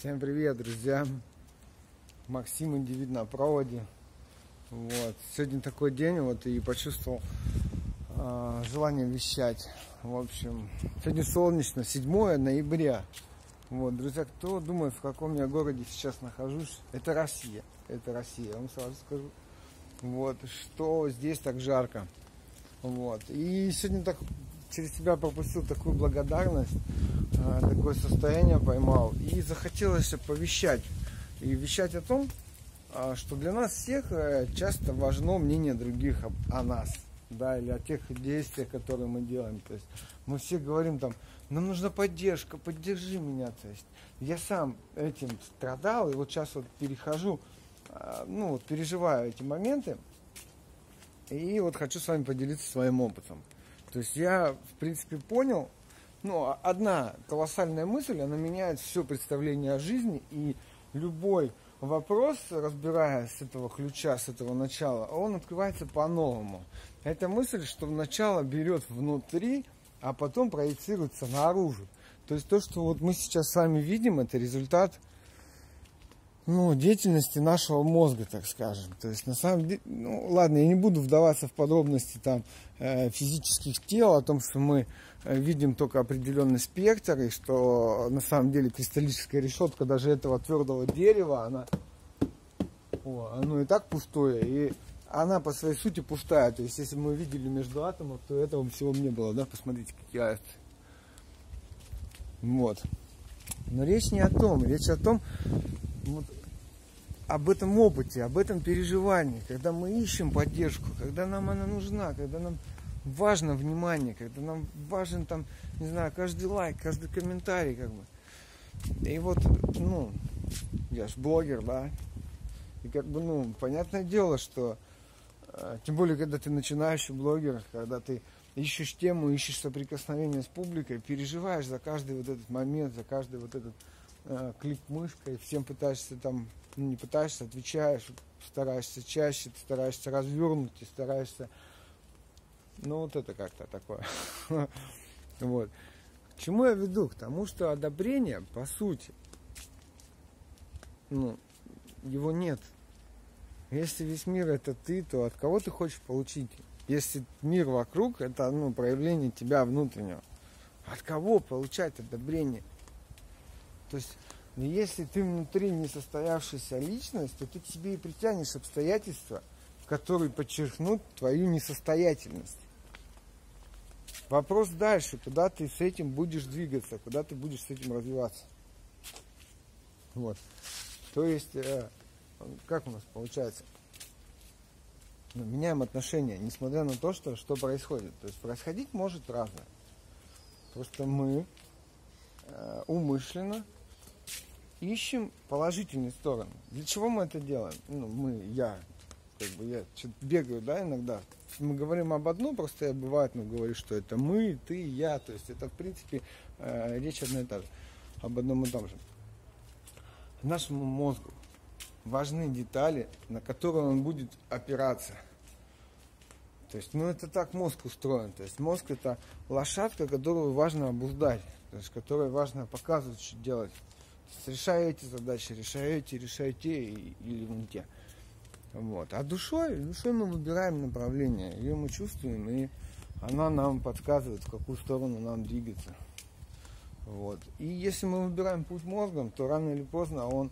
Всем привет, друзья! Максим Индивид на проводе. Вот. Сегодня такой день, вот и почувствовал э, желание вещать. В общем, сегодня солнечно, 7 ноября. Вот, друзья, кто думает, в каком я городе сейчас нахожусь? Это Россия. Это Россия, я вам сразу скажу. Вот, что здесь так жарко. Вот. И сегодня так через себя пропустил такую благодарность, э, такое состояние поймал. И захотелось повещать. И вещать о том, э, что для нас всех э, часто важно мнение других о, нас. Да, или о тех действиях, которые мы делаем. То есть мы все говорим там, нам нужна поддержка, поддержи меня. То есть я сам этим страдал, и вот сейчас вот перехожу, ну вот переживаю эти моменты, и вот хочу с вами поделиться своим опытом. То есть я, в принципе, понял, ну, одна колоссальная мысль, она меняет все представление о жизни, и любой вопрос, разбирая с этого ключа, с этого начала, он открывается по-новому. Эта мысль, что начало берет внутри, а потом проецируется наружу. То есть то, что вот мы сейчас с вами видим, это результат – ну, деятельности нашего мозга, так скажем. То есть, на самом деле, ну, ладно, я не буду вдаваться в подробности там э, физических тел, о том, что мы э, видим только определенный спектр, и что на самом деле кристаллическая решетка даже этого твердого дерева, она, о, оно и так пустое, и она по своей сути пустая. То есть, если мы видели между атомов, то этого всего не было, да, посмотрите, какие asti. Вот. Но речь не о том, речь о том, вот, об этом опыте, об этом переживании, когда мы ищем поддержку, когда нам она нужна, когда нам важно внимание, когда нам важен там, не знаю, каждый лайк, каждый комментарий, как бы. И вот, ну, я ж блогер, да, и как бы, ну, понятное дело, что, э, тем более, когда ты начинающий блогер, когда ты ищешь тему, ищешь соприкосновение с публикой, переживаешь за каждый вот этот момент, за каждый вот этот э, клик мышкой, всем пытаешься там, ну, не пытаешься, отвечаешь, стараешься чаще, ты стараешься развернуть, ты стараешься, ну вот это как-то такое. Вот. К чему я веду? К тому, что одобрение, по сути, ну, его нет. Если весь мир это ты, то от кого ты хочешь получить? Если мир вокруг это ну, проявление тебя внутреннего, от кого получать одобрение? То есть, если ты внутри несостоявшаяся личность, то ты к себе и притянешь обстоятельства, которые подчеркнут твою несостоятельность. Вопрос дальше, куда ты с этим будешь двигаться, куда ты будешь с этим развиваться. Вот. То есть, э, как у нас получается? Ну, меняем отношения, несмотря на то, что, что происходит. То есть происходить может разное. Просто мы э, умышленно ищем положительные стороны. Для чего мы это делаем? Ну, мы, я, как бы я бегаю, да, иногда. Мы говорим об одном, просто я бывает, ну, говорю, что это мы, ты, я. То есть это, в принципе, э, речь одна и та же. Об одном и том же. Нашему мозгу важны детали, на которые он будет опираться. То есть, ну, это так мозг устроен. То есть, мозг это лошадка, которую важно обуздать. То есть, которой важно показывать, что делать решаю эти задачи, решаю эти, решаю те или вон те. Вот. А душой, душой мы выбираем направление, ее мы чувствуем, и она нам подсказывает, в какую сторону нам двигаться. Вот. И если мы выбираем путь мозгом, то рано или поздно он,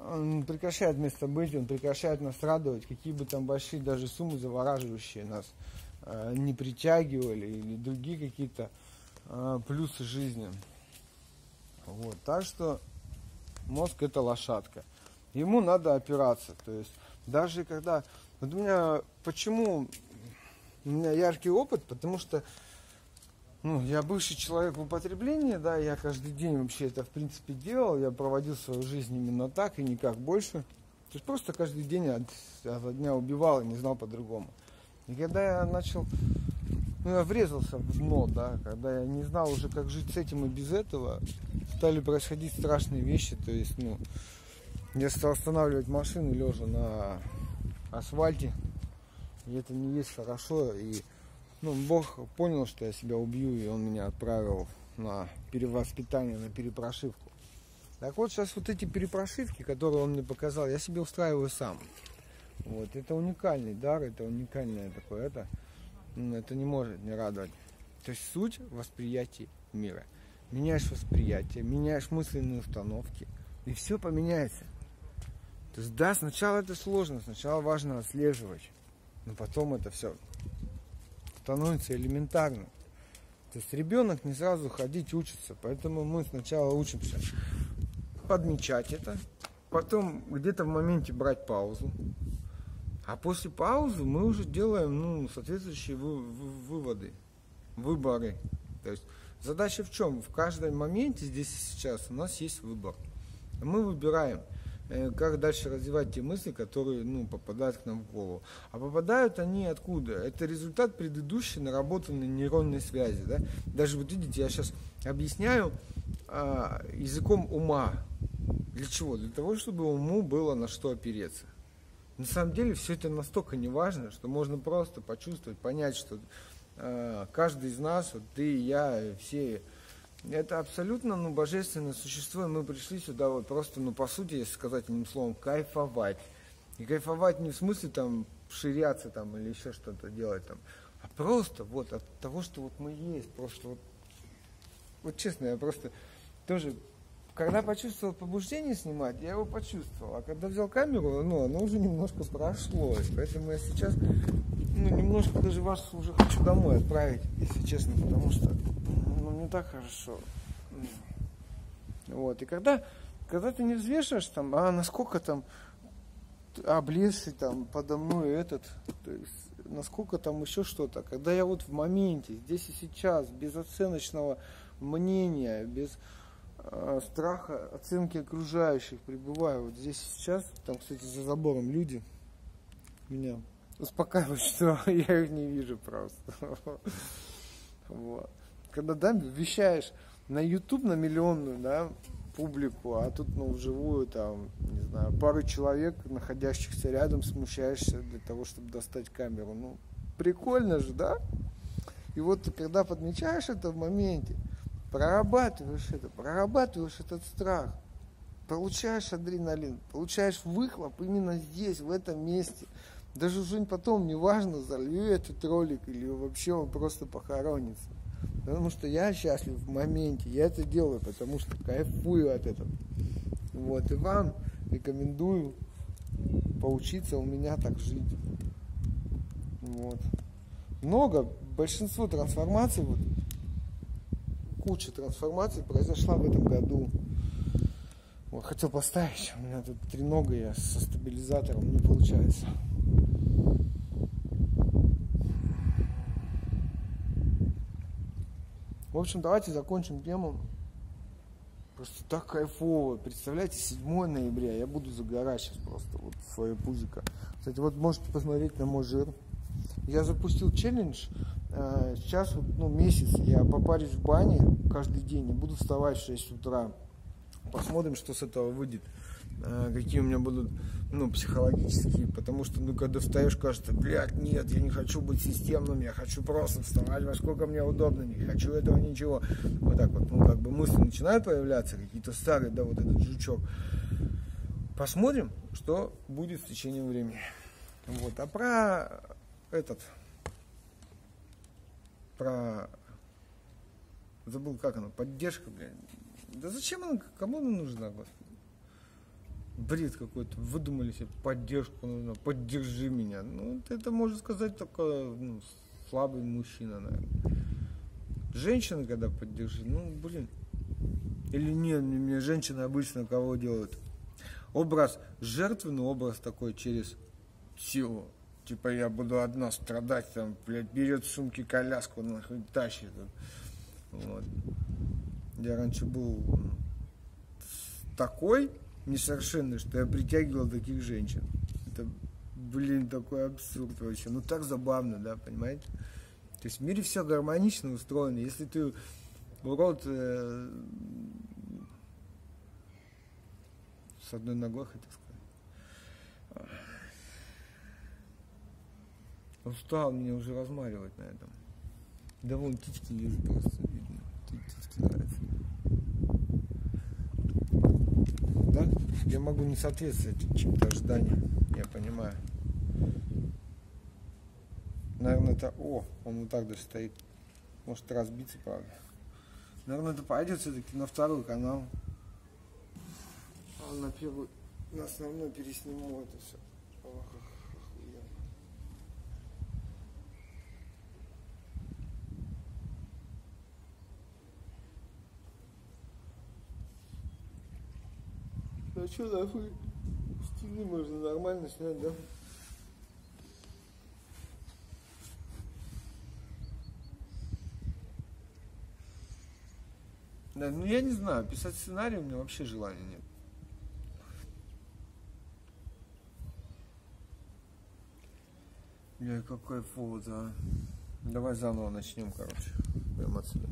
он прекращает место быть, он прекращает нас радовать, какие бы там большие даже суммы завораживающие нас э, не притягивали, или другие какие-то э, плюсы жизни. Вот. Так что мозг это лошадка. Ему надо опираться. То есть даже когда... Вот у меня... Почему у меня яркий опыт? Потому что ну, я бывший человек в употреблении, да, я каждый день вообще это в принципе делал, я проводил свою жизнь именно так и никак больше. То есть просто каждый день от, от дня убивал и не знал по-другому. И когда я начал ну, я врезался в дно, да, когда я не знал уже, как жить с этим и без этого, стали происходить страшные вещи, то есть, ну, я стал останавливать машину лежа на асфальте, и это не есть хорошо, и, ну, Бог понял, что я себя убью, и Он меня отправил на перевоспитание, на перепрошивку. Так вот, сейчас вот эти перепрошивки, которые он мне показал, я себе устраиваю сам. Вот, это уникальный дар, это уникальное такое, это, это не может не радовать. То есть суть восприятия мира. Меняешь восприятие, меняешь мысленные установки, и все поменяется. То есть, да, сначала это сложно, сначала важно отслеживать, но потом это все становится элементарно. То есть ребенок не сразу ходить учится, поэтому мы сначала учимся подмечать это, потом где-то в моменте брать паузу, а после паузы мы уже делаем ну, соответствующие вы, вы, выводы, выборы. То есть задача в чем? В каждом моменте здесь и сейчас у нас есть выбор. Мы выбираем, э, как дальше развивать те мысли, которые ну, попадают к нам в голову. А попадают они откуда? Это результат предыдущей наработанной нейронной связи. Да? Даже вот видите, я сейчас объясняю а, языком ума. Для чего? Для того, чтобы уму было на что опереться. На самом деле все это настолько не важно, что можно просто почувствовать, понять, что э, каждый из нас, вот ты, я, все, это абсолютно ну, божественное существо, и мы пришли сюда вот просто, ну по сути, если сказать одним словом, кайфовать. И кайфовать не в смысле там ширяться там или еще что-то делать там, а просто вот от того, что вот мы есть, просто вот, вот честно, я просто тоже когда почувствовал побуждение снимать, я его почувствовал. А когда взял камеру, ну, оно уже немножко прошло. Поэтому я сейчас, ну, немножко даже вас уже хочу домой отправить, если честно, потому что, ну, не так хорошо. Вот, и когда, когда ты не взвешиваешь там, а насколько там облезший там подо мной этот, то есть насколько там еще что-то. Когда я вот в моменте, здесь и сейчас, без оценочного мнения, без страха оценки окружающих пребываю вот здесь сейчас, там, кстати, за забором люди меня успокаивают, что я их не вижу просто. Вот. Когда да, вещаешь на YouTube на миллионную, да, публику, а тут ну вживую там, не знаю, пару человек, находящихся рядом, смущаешься для того, чтобы достать камеру. Ну, прикольно же, да? И вот ты когда подмечаешь это в моменте, прорабатываешь это, прорабатываешь этот страх, получаешь адреналин, получаешь выхлоп именно здесь, в этом месте. Даже уже потом, неважно, залью этот ролик или вообще он просто похоронится. Потому что я счастлив в моменте, я это делаю, потому что кайфую от этого. Вот, и вам рекомендую поучиться у меня так жить. Вот. Много, большинство трансформаций вот, куча трансформаций произошла в этом году. Вот, хотел поставить, у меня тут три нога, я со стабилизатором не получается. В общем, давайте закончим тему. Просто так кайфово. Представляете, 7 ноября я буду загорать сейчас просто вот свое пузико. Кстати, вот можете посмотреть на мой жир. Я запустил челлендж Э, сейчас ну, месяц я попарюсь в бане каждый день и буду вставать в 6 утра. Посмотрим, что с этого выйдет. Э, какие у меня будут ну, психологические, потому что, ну, когда встаешь, кажется, блядь, нет, я не хочу быть системным, я хочу просто вставать, во сколько мне удобно, не хочу этого ничего. Вот так вот, ну, как бы мысли начинают появляться, какие-то старые, да, вот этот жучок. Посмотрим, что будет в течение времени. Вот, а про этот, про... Забыл, как оно, поддержка, блядь. Да зачем она, кому она нужна, господи? Бред какой-то, выдумали себе поддержку, нужно, поддержи меня. Ну, это может сказать только ну, слабый мужчина, наверное. Женщина, когда поддержи, ну, блин. Или нет, мне женщины обычно кого делают? Образ, жертвенный образ такой через силу типа я буду одна страдать, там, блядь, берет сумки коляску, нахуй, тащит. Вот. Я раньше был такой несовершенный, что я притягивал таких женщин. Это, блин, такой абсурд вообще. Ну так забавно, да, понимаете? То есть в мире все гармонично устроено. Если ты урод э, с одной ногой, хотел сказать. Устал меня уже размаривать на этом. Да вон птички лезут просто видно. Птички нравятся. я могу не соответствовать чьим-то ожиданиям, я понимаю. Наверное, это... О, он вот так даже стоит. Может разбиться, правда. Наверное, это пойдет все-таки на второй канал. А на первый, на основной пересниму это все. Ох, охуенно. А что нахуй? Стены можно нормально снять, да? Да, ну я не знаю, писать сценарий у меня вообще желания нет. Бля, какой фото, а. Давай заново начнем, короче. Прямо отсюда.